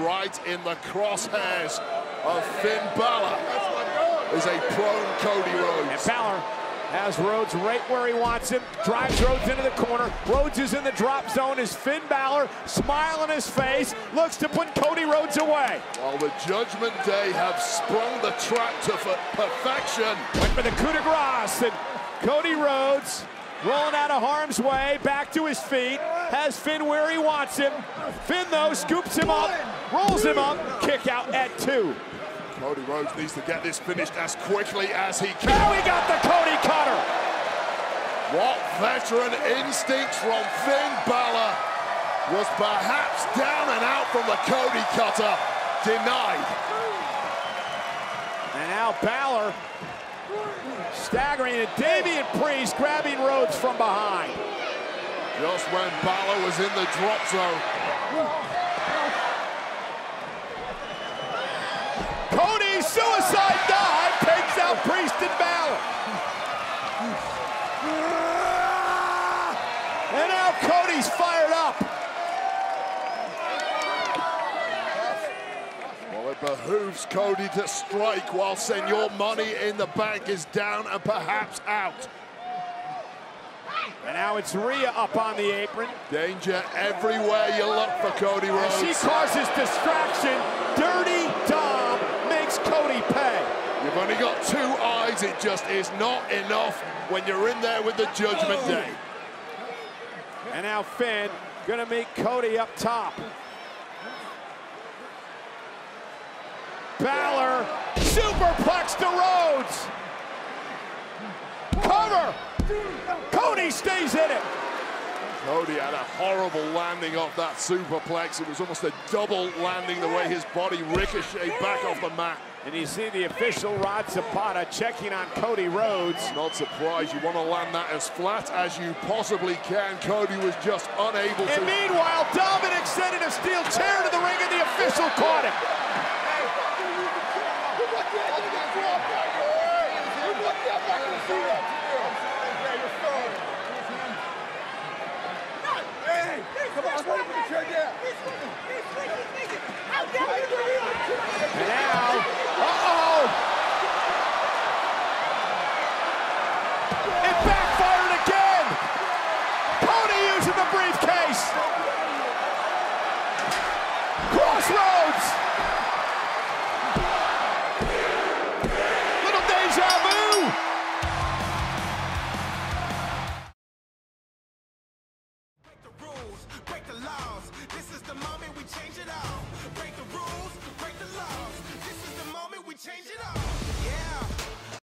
right in the crosshairs of Finn Balor is a prone Cody Rhodes. And Balor has Rhodes right where he wants him, drives Rhodes into the corner. Rhodes is in the drop zone as Finn Balor, smile on his face, looks to put Cody Rhodes away. While the Judgment Day have sprung the trap to perfection. Went for the coup de grace, and Cody Rhodes rolling out of harm's way, back to his feet, has Finn where he wants him. Finn, though, scoops him up, rolls him up, kick out at two. Cody Rhodes needs to get this finished as quickly as he can. Now he got the Cody cutter. What veteran instincts from Finn Balor was perhaps down and out from the Cody cutter, denied. And now Balor staggering and Damian Priest grabbing Rhodes from behind. Just when Balor was in the drop zone. Suicide dive takes out Priest and Balor. And now Cody's fired up. Well, it behooves Cody to strike while Senor Money in the Bank is down and perhaps out. And now it's Rhea up on the apron. Danger everywhere you look for Cody Rhodes. As she causes distraction. Dirty You've only got two eyes. It just is not enough when you're in there with the Judgment oh! Day. And now Finn gonna meet Cody up top. Balor, superplex to Rhodes. Cover. Cody stays in it. Cody had a horrible landing off that superplex. It was almost a double landing the way his body ricocheted back off the mat. And you see the official Rod Zapata checking on Cody Rhodes. Not surprised. You want to land that as flat as you possibly can. Cody was just unable and to. And meanwhile, Dominik sending a steel chair to the ring and the official caught him. Now, uh-oh! It backfired again! Cody using the briefcase! Crossroads! We change it all.